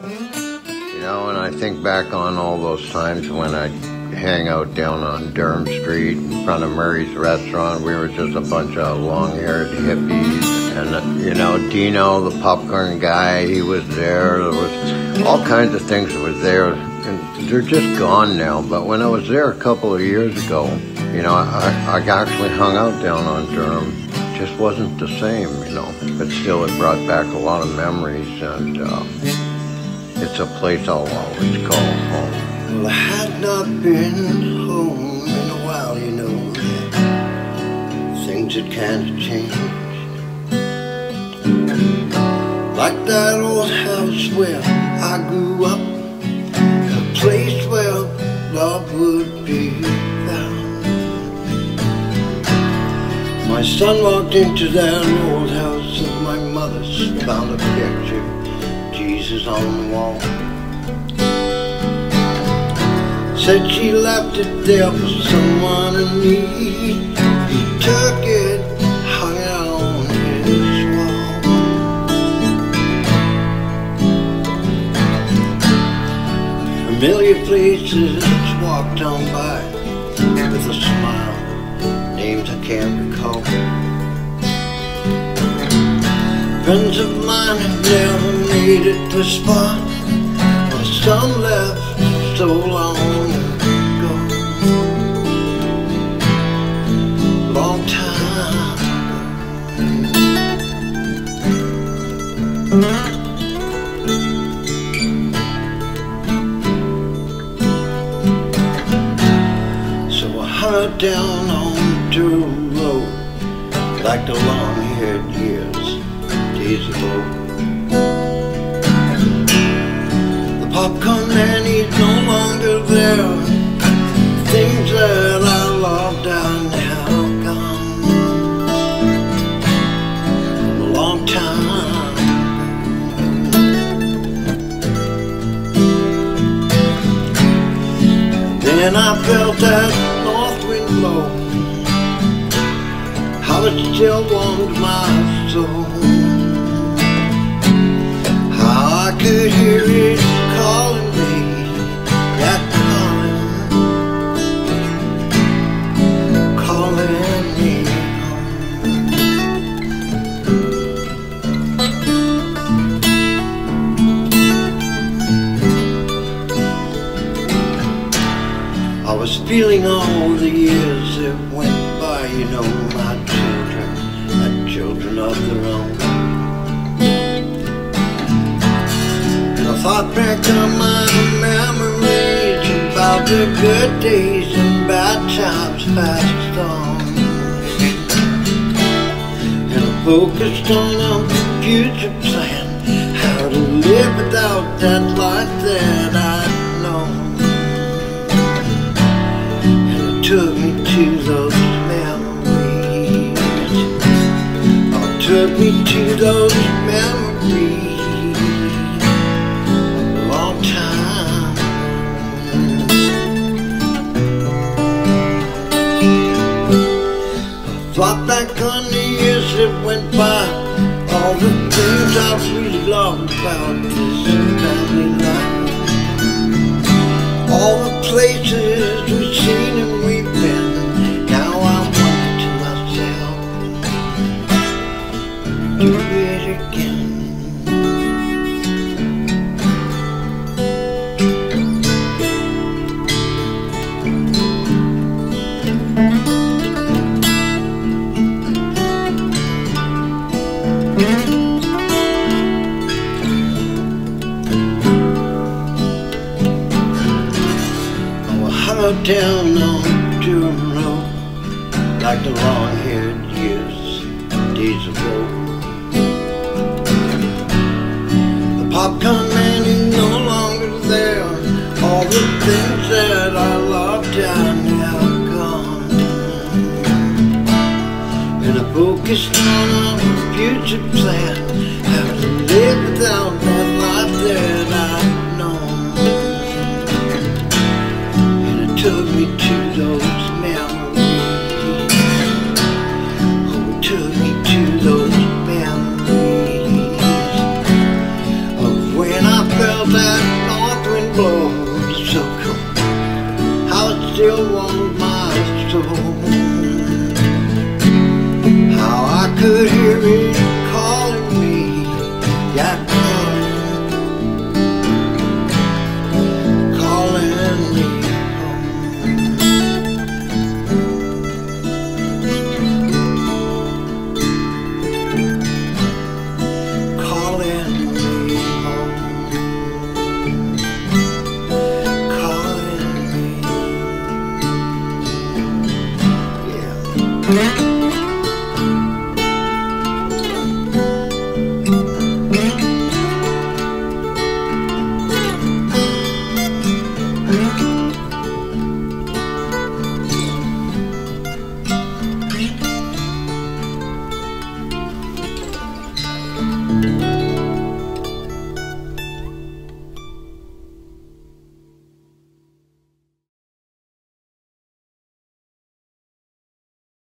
You know, and I think back on all those times when I hang out down on Durham Street in front of Murray's restaurant. We were just a bunch of long-haired hippies, and uh, you know, Dino, the popcorn guy, he was there. There was all kinds of things that was there, and they're just gone now. But when I was there a couple of years ago, you know, I, I actually hung out down on Durham. Just wasn't the same, you know. But still, it brought back a lot of memories, and uh, it's a place I'll always call home. Well, I had not been home in a while, you know. Things had kind of changed. Like that old house where I grew up, a place where love would be found. My son walked into that old house of my mother's, found a picture, Jesus on the wall. Said she left it there for someone in need. He took it, hung it on his wall. Familiar places walked on by with a smile, names I can't recall. Friends of mine have never it this far, but some left so long ago. Long time So I hung down on Durham Road like the long-haired years, days ago. The come man, he's no longer there. Things that I loved are now gone. A long time. Then I felt that north wind blow. How it still warmed my soul. How I could hear feeling all the years that went by, you know, my children had children of their own. And I thought back on my memories about the good days and bad times passed on. And I focused on a future plan, how to live without that life that I'd back on the years that went by, all the things I really loved about this family life. All the places we've seen Down on Durham Road like the long-haired years, days ago. The popcorn man is no longer there. All the things that I loved are now gone. And I focused on a future plan, how took me to those memories. It took me to those memories of when I felt that north wind blow.